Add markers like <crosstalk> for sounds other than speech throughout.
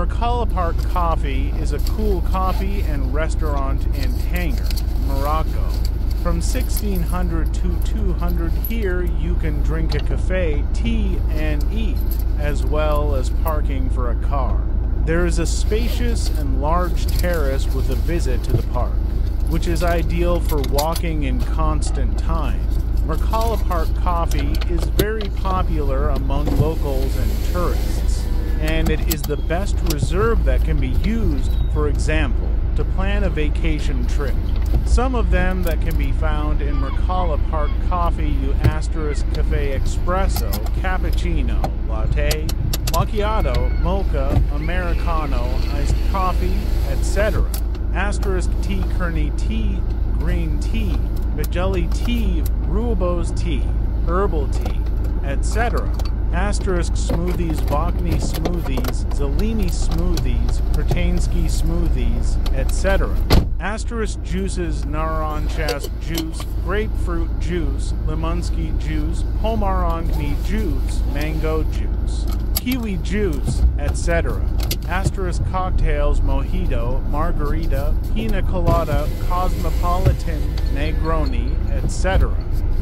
Mercala Park Coffee is a cool coffee and restaurant in Tanger, Morocco. From 1600 to 200 here, you can drink a cafe, tea, and eat, as well as parking for a car. There is a spacious and large terrace with a visit to the park, which is ideal for walking in constant time. Mercala Park coffee is very popular among locals and tourists, and it is the best reserve that can be used, for example, to plan a vacation trip. Some of them that can be found in Mercala Park Coffee you asterisk cafe espresso, cappuccino, latte, macchiato, mocha, americano, iced coffee, etc. Asterisk tea kearney tea, green tea, Majelli tea, rooibos tea, herbal tea, etc asterisk smoothies, Vokny smoothies, Zellini smoothies, Pertansky smoothies, etc. Asterisk juices, Naranchas juice, grapefruit juice, Limunsky juice, Pomarangni juice, mango juice, kiwi juice, etc. Asterisk cocktails, mojito, margarita, pina colada, cosmopolitan, Negroni, etc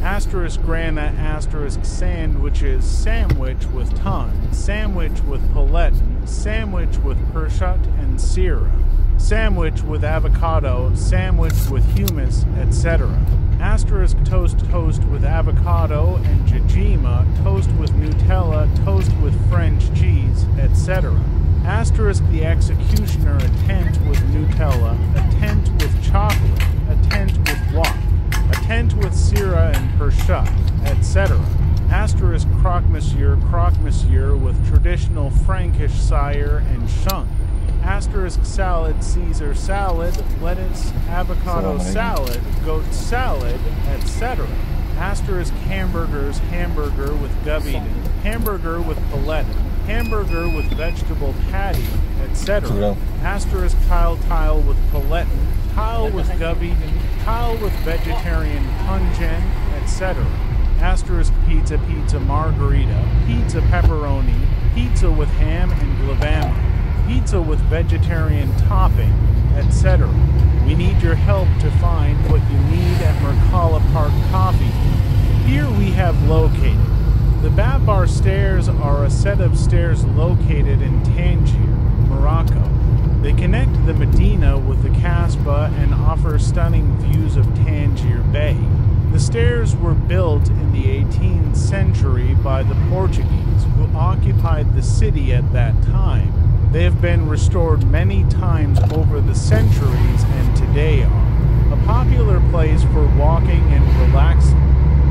asterisk grana asterisk sandwiches sandwich with tongue, sandwich with palettin, sandwich with pershut and sira, sandwich with avocado, sandwich with hummus, etc. Asterisk toast toast with avocado and jajima, toast with Nutella, toast with French cheese, etc. Asterisk the executioner a tent with Nutella, a tent with chocolate, a tent with guac a tent with Syrah and Pershat, etc. Asterisk croque monsieur, croque monsieur with traditional Frankish sire and shunk. Asterisk salad, Caesar salad, lettuce, avocado salad, goat salad, etc. Asterisk hamburgers, hamburger with gubby, hamburger with palettin, hamburger with vegetable patty, etc. Asterisk tile tile with palettin, tile with gubby, with vegetarian pungen, etc. Asterisk pizza, pizza margherita, pizza pepperoni, pizza with ham and glavama, pizza with vegetarian topping, etc. We need your help to find what you need at Mercala Park Coffee. Here we have located. The Bab Bhar Stairs are a set of stairs located in Tangier, the Medina with the Casbah and offer stunning views of Tangier Bay. The stairs were built in the 18th century by the Portuguese, who occupied the city at that time. They have been restored many times over the centuries and today are a popular place for walking and relaxing.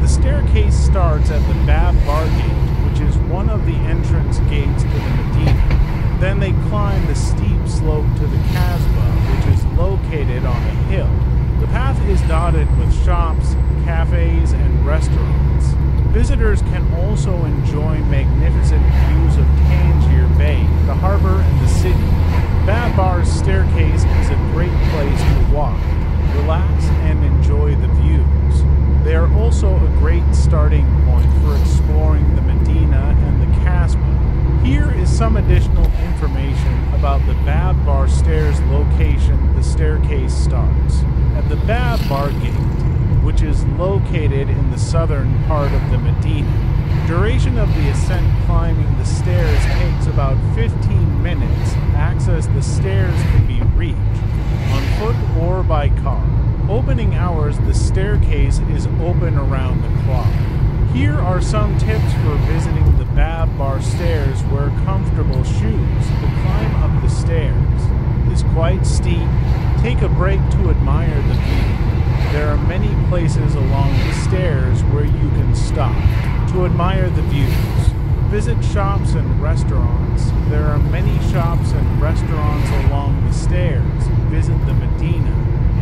The staircase starts at the Bab Bhar Gate, which is one of the entrance gates to the Medina. Then they climb the steep slope to the Kasbah, which is located on a hill. The path is dotted with shops, cafes, and restaurants. Visitors can also enjoy magnificent views of Tangier Bay, the harbor, and the city. Bab Bhar's staircase is a great place to walk, relax, and enjoy the views. They are also a great starting point for exploring the Medina and the Kasbah. Here is some additional information about the Bab Bhar Stairs location the staircase starts. At the Bab Bhar Gate, which is located in the southern part of the Medina. Duration of the ascent climbing the stairs takes about 15 minutes. Access the stairs can be reached on foot or by car. Opening hours, the staircase is open around the clock. Here are some tips for visiting the Bab Bhar stairs. Wear comfortable shoes. The climb up the stairs is quite steep. Take a break to admire the view. There are many places along the stairs where you can stop to admire the views. Visit shops and restaurants. There are many shops and restaurants along the stairs. Visit the Medina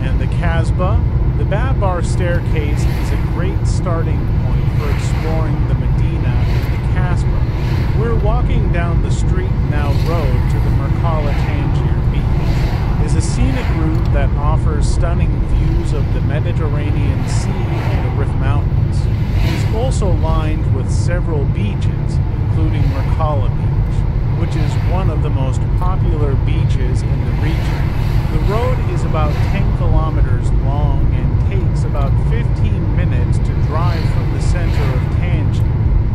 and the Kasbah. The Bab Bhar staircase is a great starting point for exploring the Medina and the Kasbah. We're walking down the street now road to the Merkala Tangier Beach. It's a scenic route that offers stunning views of the Mediterranean Sea and the Rif Mountains. It is also lined with several beaches, including Merkala Beach. which is one of the most popular beaches in the region. The road is about 10 kilometers long and takes about 15 minutes to drive from the center of Tangier.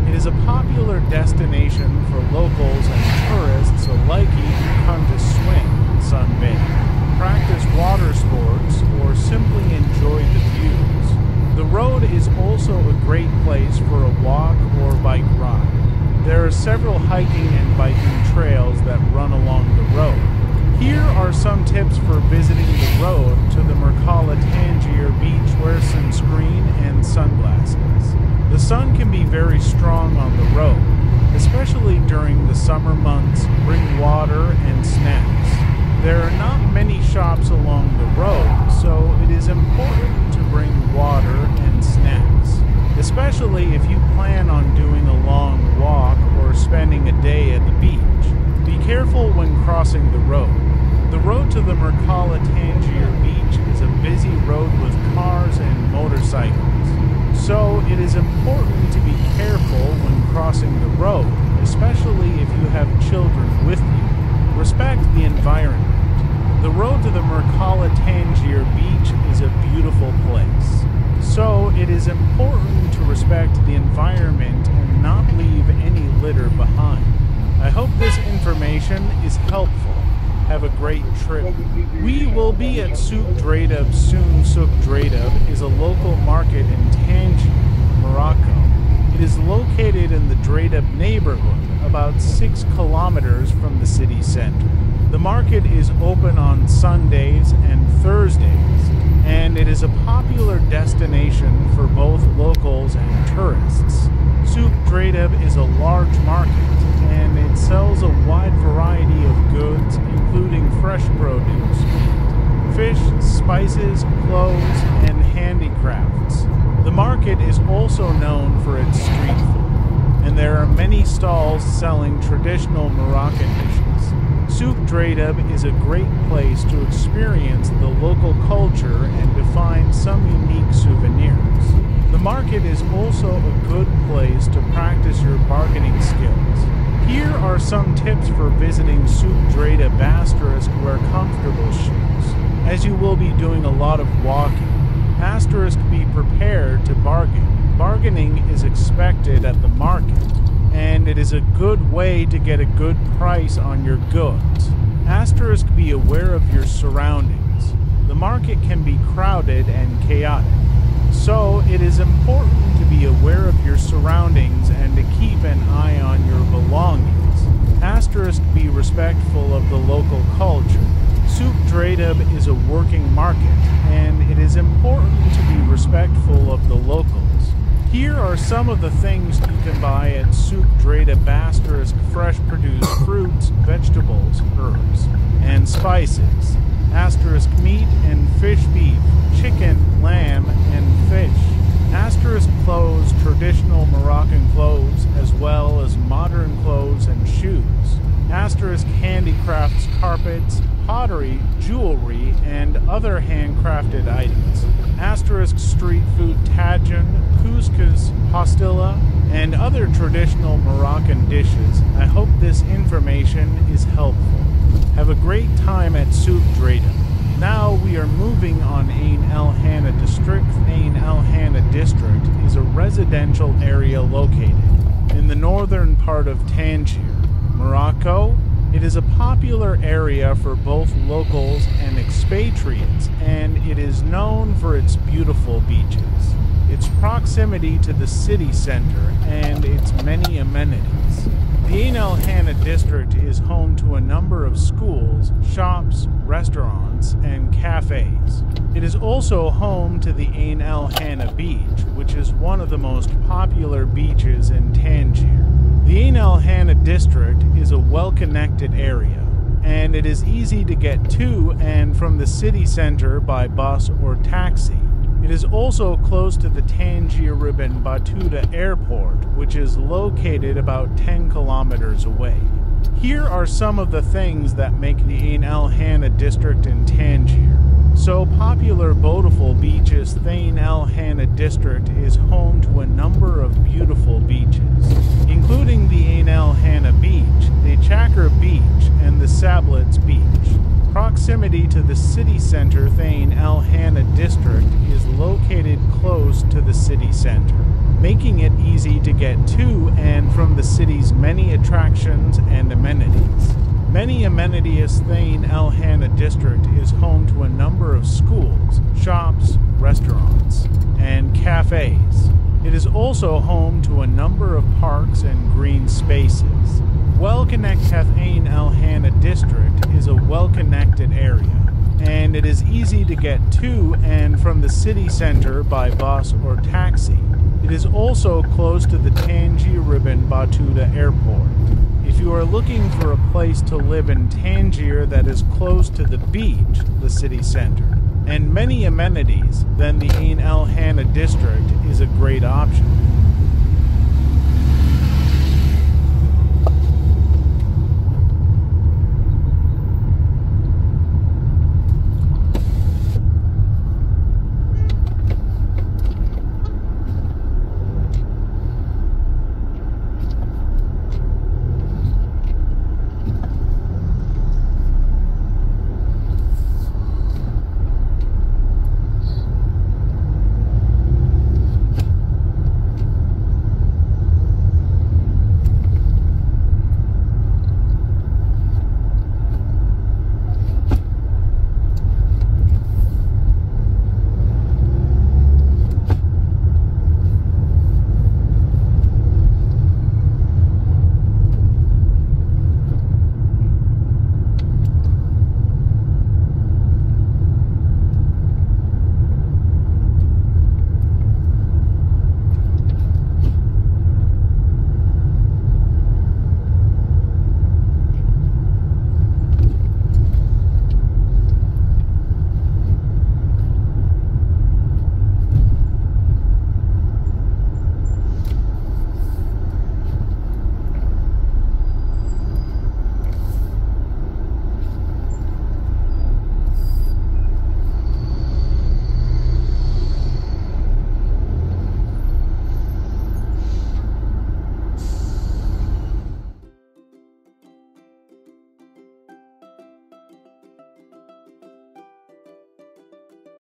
It is a popular destination for locals and tourists alike who come to swim, sunbathe, practice water sports, or simply enjoy the views. The road is also a great place for a walk or bike ride. There are several hiking and biking trails that run along the road. Here are some tips for visiting the road to the Mercala Tangier beach. Wear sunscreen and sunglasses. The sun can be very strong on the road, especially during the summer months. Bring water and snacks. There are not many shops along the road, so it is important to bring water and snacks, especially if you plan on doing a long walk or spending a day at the beach. Be careful when crossing the road. The road to the Mercala Tangier beach is a busy road with cars and motorcycles, so it is important to be careful when crossing the road, especially if you have children with you. Respect the environment. The road to the Mercala Tangier beach is a beautiful place, so it is important to respect the environment and not leave any litter behind. I hope this information is helpful. Have a great trip. We will be at Souk Dradab soon. Souk Dradab is a local market in Tangier, Morocco. It is located in the Dradab neighborhood, about six kilometers from the city center. The market is open on Sundays and Thursdays, and it is a popular destination for both locals and tourists. Souk Dradab is a large market, and it sells a wide variety of goods, including fresh produce, fish, spices, clothes, and handicrafts. The market is also known for its street food, and there are many stalls selling traditional Moroccan dishes. Souk Dradab is a great place to experience the local culture and to find some unique souvenirs. The market is also a good place to practice your bargaining skills. Here are some tips for visiting Souk Dradab Asterisk wear comfortable shoes. As you will be doing a lot of walking, Asterisk be prepared to bargain. Bargaining is expected at the market, and it is a good way to get a good price on your goods. Asterisk be aware of your surroundings. The market can be crowded and chaotic, so it is important be aware of your surroundings and to keep an eye on your belongings. Asterisk be respectful of the local culture. Souk Dradab is a working market, and it is important to be respectful of the locals. Here are some of the things you can buy at Souk Dradab Asterisk fresh produced <coughs> fruits, vegetables, herbs, and spices. Asterisk meat and fish beef, chicken, lamb, and fish. Asterisk clothes, traditional Moroccan clothes, as well as modern clothes and shoes. Asterisk handicrafts, carpets, pottery, jewelry, and other handcrafted items. Asterisk street food tajin, couscous, pastilla, and other traditional Moroccan dishes. I hope this information is helpful. Have a great time at Souk Dradab. Now we are moving on Ain El Hana district. Ain El Hana district is a residential area located in the northern part of Tangier, Morocco. It is a popular area for both locals and expatriates, and it is known for its beautiful beaches, its proximity to the city center, and its many amenities. The Ain El Hana district is home to a number of schools, shops, restaurants, and cafes. It is also home to the Ain El Hana Beach, which is one of the most popular beaches in Tangier. The Ain El Hana district is a well connected area, and it is easy to get to and from the city center by bus or taxi. It is also close to the Tangier Ibn Battuta Airport, which is located about 10 kilometers away. Here are some of the things that make the Ain El Hana district in Tangier. So popular Beautiful Beaches The Ain El Hanna district is home to a number of beautiful beaches, including the Ain El Hanna Beach, the Chakra Beach, and the Sablettes Beach. Proximity to the city center The Ain El Hanna district is located close to the city center, making it easy to get to and from the city's many attractions and amenities. Many amenities The Ain El Hanna district is home to a number of schools, shops, restaurants, and cafes. It is also home to a number of parks and green spaces. Well-connected Ain El Hanna district is a well-connected area, and it is easy to get to and from the city center by bus or taxi. It is also close to the Tangier Ibn Battuta Airport. If you are looking for a place to live in Tangier that is close to the beach, the city center, and many amenities, then the Ain El Hanna district is a great option.